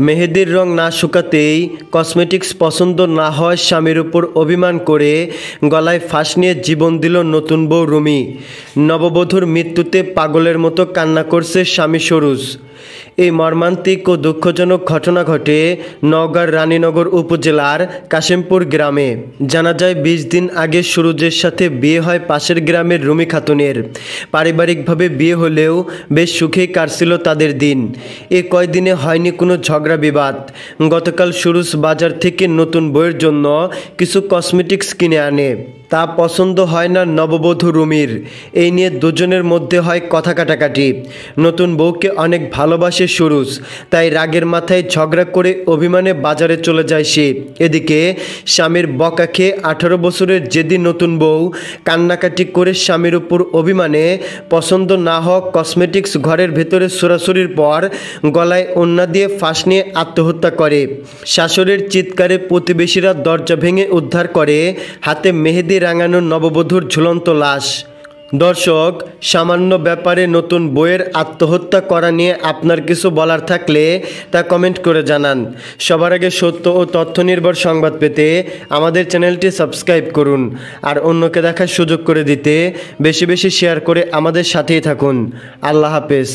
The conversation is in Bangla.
মেহেদির রং না শুকাতেই কসমেটিক্স পছন্দ না হয় স্বামীর উপর অভিমান করে গলায় ফাঁস নিয়ে জীবন দিল নতুন বউ রুমি। নববধূর মৃত্যুতে পাগলের মতো কান্না করছে স্বামী সরুজ। এই মর্মান্তিক ও দুঃখজনক ঘটনা ঘটে নওগাঁর রানীনগর উপজেলার কাশিমপুর গ্রামে। জানা যায়, বিশ দিন আগে সুরুজের সাথে বিয়ে হয় পাশের গ্রামের রুমি খাতুনের। পারিবারিকভাবে বিয়ে হলেও বেশ সুখেই কাটছিল তাদের দিন। এ কয়দিনে হয়নি কোনো ঝগড়া বিবাদ। গতকাল সুরুজ বাজার থেকে নতুন বইয়ের জন্য কিছু কসমেটিক্স কিনে আনে। তা পছন্দ হয় না নববধূ রুমির। এই নিয়ে দুজনের মধ্যে হয় কথা কাটাকাটি। নতুন বউকে অনেক ভালোবাসে সুরুজ, তাই রাগের মাথায় ঝগড়া করে অভিমানে বাজারে চলে যায় সে। এদিকে স্বামীর বকা খেয়ে আঠারো বছরের যেদিন নতুন বউ কান্নাকাটি করে স্বামীর উপর অভিমানে পছন্দ না হওয়া কসমেটিক্স ঘরের ভেতরে সরাসরির পর গলায় অন্যা দিয়ে ফাঁস নিয়ে আত্মহত্যা করে। শাশুড়ির চিৎকারে প্রতিবেশীরা দরজা ভেঙে উদ্ধার করে, হাতে মেহেদি রাঙানো নববধূর ঝুলন্ত লাশ। দর্শক, সামান্য ব্যাপারে নতুন বইয়ের আত্মহত্যা করা নিয়ে আপনার কিছু বলার থাকলে তা কমেন্ট করে জানান। সবার আগে সত্য ও তথ্য নির্ভর সংবাদ পেতে আমাদের চ্যানেলটি সাবস্ক্রাইব করুন আর অন্যকে দেখার সুযোগ করে দিতে বেশি বেশি শেয়ার করে আমাদের সাথেই থাকুন। আল্লাহ হাফেজ।